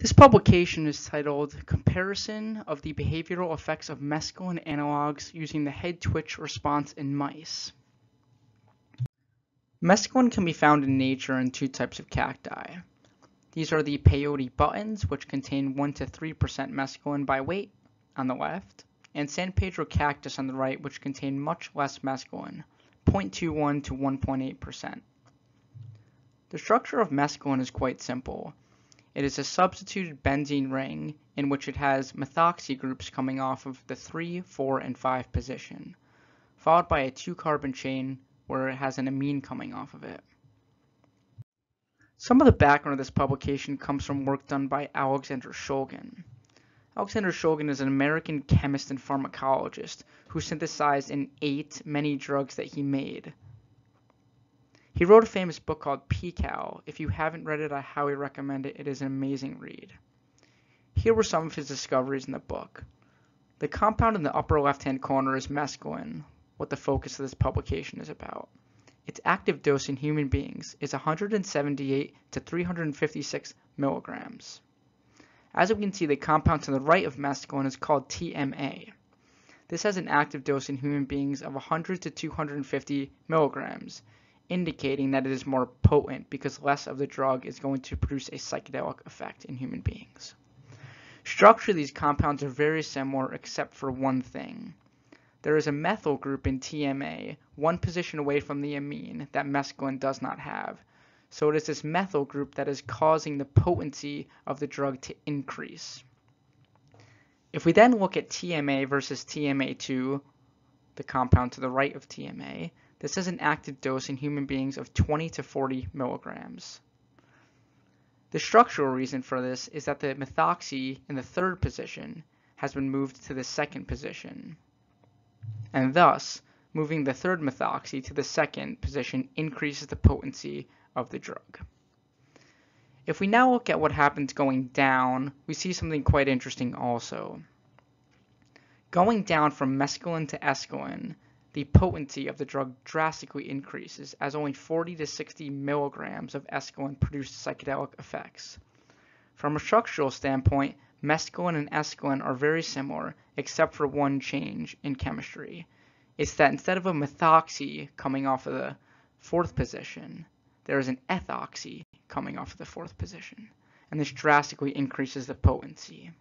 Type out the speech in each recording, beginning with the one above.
This publication is titled Comparison of the Behavioral Effects of Mescaline Analogs Using the Head Twitch Response in Mice. Mescaline can be found in nature in two types of cacti. These are the peyote buttons, which contain 1 to 3% mescaline by weight on the left, and San Pedro cactus on the right, which contain much less mescaline, 0.21 to 1.8%. The structure of mescaline is quite simple. It is a substituted benzene ring in which it has methoxy groups coming off of the 3, 4, and 5 position, followed by a 2-carbon chain where it has an amine coming off of it. Some of the background of this publication comes from work done by Alexander Shulgin. Alexander Shulgin is an American chemist and pharmacologist who synthesized and ate many drugs that he made. He wrote a famous book called PiHKAL. If you haven't read it, I highly recommend it. It is an amazing read. Here were some of his discoveries in the book. The compound in the upper left-hand corner is mescaline, what the focus of this publication is about. Its active dose in human beings is 178 to 356 milligrams. As we can see, the compound to the right of mescaline is called TMA. This has an active dose in human beings of 100 to 250 milligrams, indicating that it is more potent because less of the drug is going to produce a psychedelic effect in human beings. Structurally, these compounds are very similar except for one thing. There is a methyl group in TMA, one position away from the amine that mescaline does not have. So it is this methyl group that is causing the potency of the drug to increase. If we then look at TMA versus TMA2, the compound to the right of TMA, this has an active dose in human beings of 20 to 40 milligrams. The structural reason for this is that the methoxy in the third position has been moved to the second position. And thus, moving the third methoxy to the second position increases the potency of the drug. If we now look at what happens going down, we see something quite interesting also. Going down from mescaline to escaline, the potency of the drug drastically increases as only 40 to 60 milligrams of escaline produce psychedelic effects. From a structural standpoint, mescaline and escaline are very similar except for one change in chemistry. It's that instead of a methoxy coming off of the fourth position, there is an ethoxy coming off of the fourth position, and this drastically increases the potency.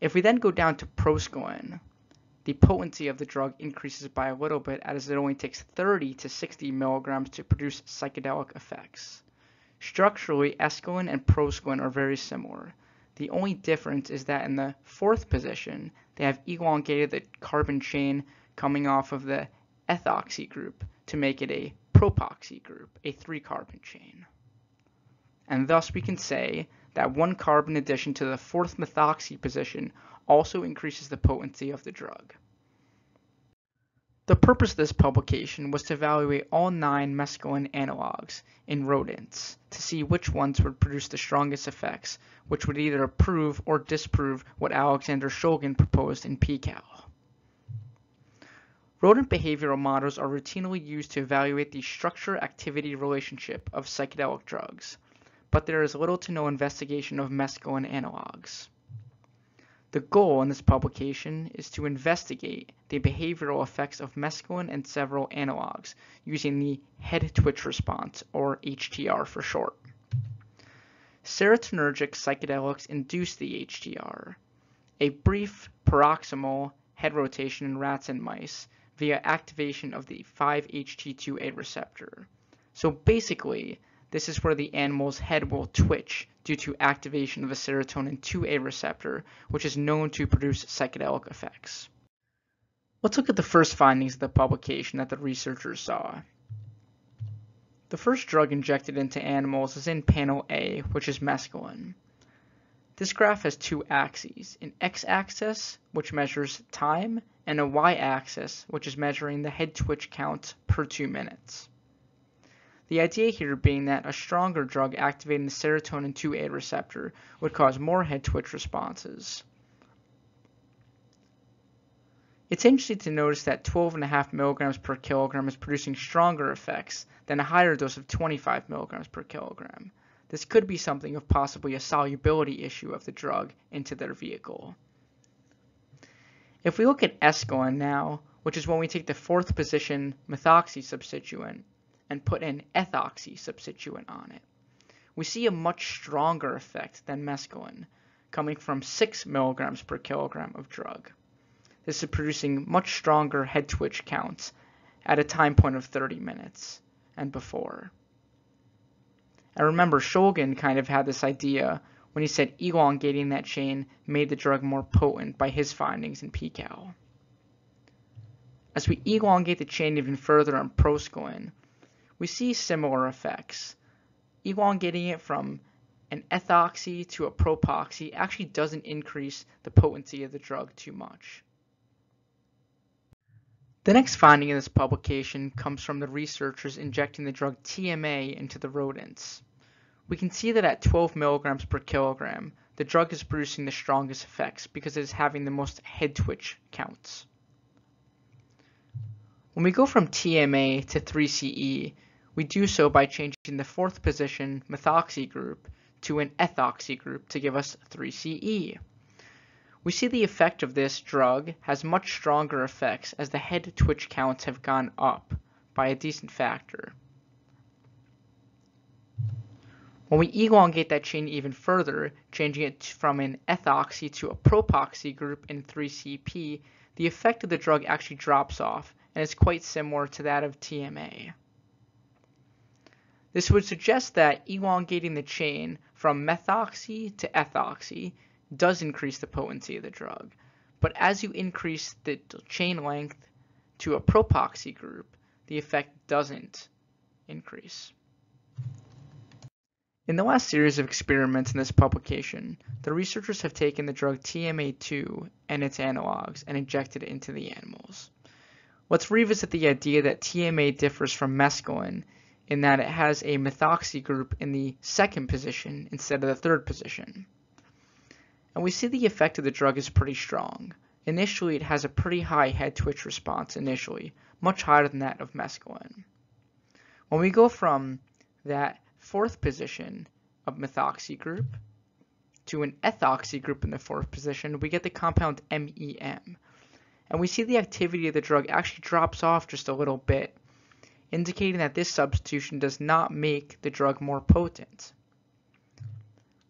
If we then go down to proscaline, the potency of the drug increases by a little bit as it only takes 30 to 60 milligrams to produce psychedelic effects. Structurally, escaline and proscaline are very similar. The only difference is that in the fourth position, they have elongated the carbon chain coming off of the ethoxy group to make it a propoxy group, a three carbon chain. And thus we can say that one carbon addition to the fourth methoxy position also increases the potency of the drug. The purpose of this publication was to evaluate all nine mescaline analogs in rodents to see which ones would produce the strongest effects, which would either prove or disprove what Alexander Shulgin proposed in PiHKAL. Rodent behavioral models are routinely used to evaluate the structure-activity relationship of psychedelic drugs but there is little to no investigation of mescaline analogs. The goal in this publication is to investigate the behavioral effects of mescaline and several analogs using the head twitch response, or HTR for short. Serotonergic psychedelics induce the HTR, a brief paroxysmal head rotation in rats and mice via activation of the 5-HT2A receptor. So basically, this is where the animal's head will twitch due to activation of a serotonin 2A receptor, which is known to produce psychedelic effects. Let's look at the first findings of the publication that the researchers saw. The first drug injected into animals is in panel A, which is mescaline. This graph has two axes, an x-axis, which measures time, and a y-axis, which is measuring the head twitch count per two minutes. The idea here being that a stronger drug activating the serotonin 2A receptor would cause more head twitch responses. It's interesting to notice that 12.5 milligrams per kilogram is producing stronger effects than a higher dose of 25 milligrams per kilogram. this could be something of possibly a solubility issue of the drug into their vehicle. If we look at escalin now, which is when we take the fourth position methoxy substituent and put an ethoxy substituent on it, we see a much stronger effect than mescaline, coming from 6 milligrams per kilogram of drug. This is producing much stronger head twitch counts at a time point of 30 minutes and before. And remember, Shulgin kind of had this idea when he said elongating that chain made the drug more potent by his findings in PCAL. As we elongate the chain even further on proscaline, we see similar effects. Elongating it from an ethoxy to a propoxy actually doesn't increase the potency of the drug too much. The next finding in this publication comes from the researchers injecting the drug TMA into the rodents. We can see that at 12 milligrams per kilogram, the drug is producing the strongest effects because it is having the most head twitch counts. When we go from TMA to 3CE, we do so by changing the fourth position methoxy group to an ethoxy group to give us 3CE. We see the effect of this drug has much stronger effects as the head twitch counts have gone up by a decent factor. When we elongate that chain even further, changing it from an ethoxy to a propoxy group in 3CP, the effect of the drug actually drops off and is quite similar to that of TMA. This would suggest that elongating the chain from methoxy to ethoxy does increase the potency of the drug. But as you increase the chain length to a propoxy group, the effect doesn't increase. In the last series of experiments in this publication, the researchers have taken the drug TMA2 and its analogs and injected it into the animals. Let's revisit the idea that TMA differs from mescaline in that it has a methoxy group in the second position instead of the third position and we see the effect of the drug is pretty strong. Initially, it has a pretty high head twitch response initially, much higher than that of mescaline. When we go from that fourth position of methoxy group to an ethoxy group in the fourth position, we get the compound MEM. And we see the activity of the drug actually drops off just a little bit, indicating that this substitution does not make the drug more potent.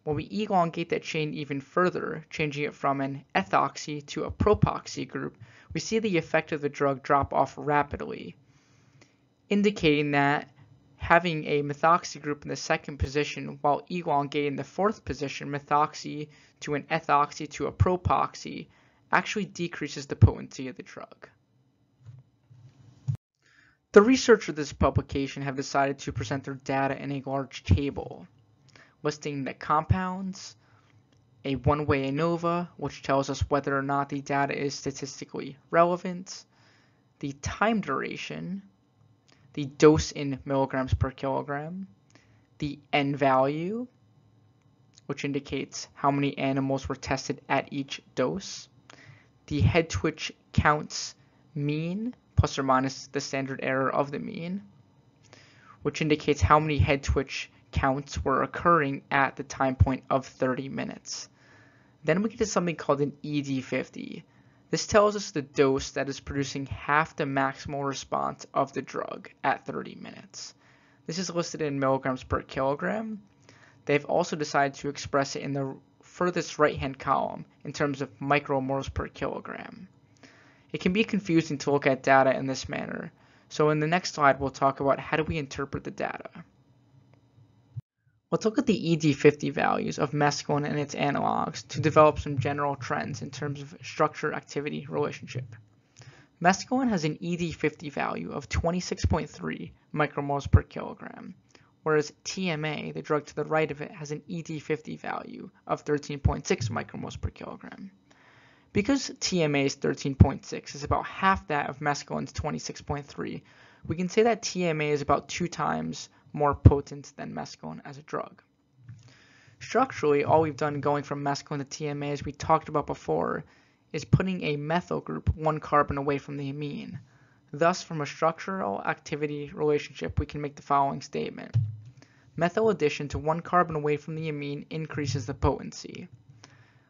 When we elongate that chain even further, changing it from an ethoxy to a propoxy group, we see the effect of the drug drop off rapidly, indicating that having a methoxy group in the second position while elongating the fourth position methoxy to an ethoxy to a propoxy actually decreases the potency of the drug. The researchers of this publication have decided to present their data in a large table listing the compounds, a one-way ANOVA, which tells us whether or not the data is statistically relevant, the time duration, the dose in milligrams per kilogram, the N value, which indicates how many animals were tested at each dose, the head twitch counts mean, plus or minus the standard error of the mean, which indicates how many head twitch counts were occurring at the time point of 30 minutes. Then we get to something called an ED50. This tells us the dose that is producing half the maximal response of the drug at 30 minutes. This is listed in milligrams per kilogram. They've also decided to express it in the furthest right hand column in terms of micromoles per kilogram. It can be confusing to look at data in this manner, so in the next slide we'll talk about how do we interpret the data. Let's look at the ED50 values of mescaline and its analogs to develop some general trends in terms of structure-activity relationship. Mescaline has an ED50 value of 26.3 micromoles per kilogram, whereas TMA, the drug to the right of it, has an ED50 value of 13.6 micromoles per kilogram. Because TMA's 13.6 is about half that of mescaline's 26.3, we can say that TMA is about two times more potent than mescaline as a drug. Structurally, all we've done going from mescaline to TMA, as we talked about before, is putting a methyl group one carbon away from the amine. Thus, from a structural activity relationship, we can make the following statement. Methyl addition to one carbon away from the amine increases the potency.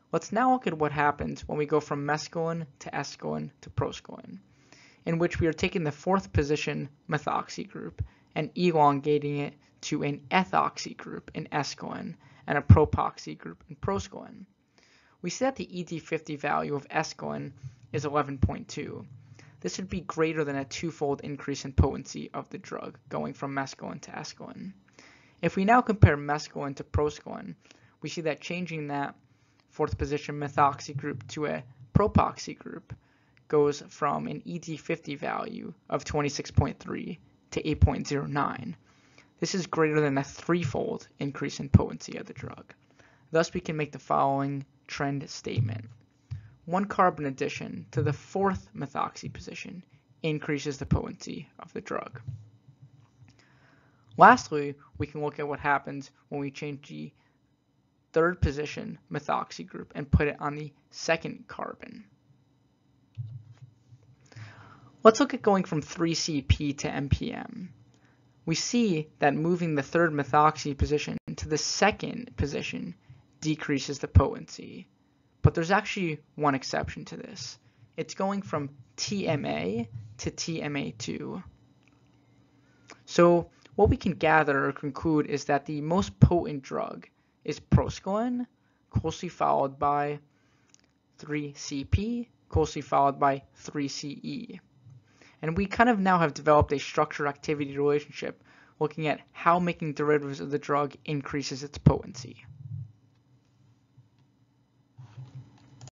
Let's now look at what happens when we go from mescaline to escaline to proscaline, in which we are taking the fourth position methoxy group and elongating it to an ethoxy group in escaline and a propoxy group in proscaline. We see that the ED50 value of escaline is 11.2. This would be greater than a twofold increase in potency of the drug, going from mescaline to escaline. If we now compare mescaline to proscaline, we see that changing that fourth position methoxy group to a propoxy group goes from an ED50 value of 26.3 to 8.09. This is greater than a threefold increase in potency of the drug. Thus, we can make the following trend statement. One carbon addition to the fourth methoxy position increases the potency of the drug. Lastly, we can look at what happens when we change the third position methoxy group and put it on the second carbon. Let's look at going from 3CP to MPM. We see that moving the third methoxy position to the second position decreases the potency. But there's actually one exception to this. It's going from TMA to TMA2. So what we can gather or conclude is that the most potent drug is proscaline, closely followed by 3CP, closely followed by 3CE. And we kind of now have developed a structure-activity relationship looking at how making derivatives of the drug increases its potency.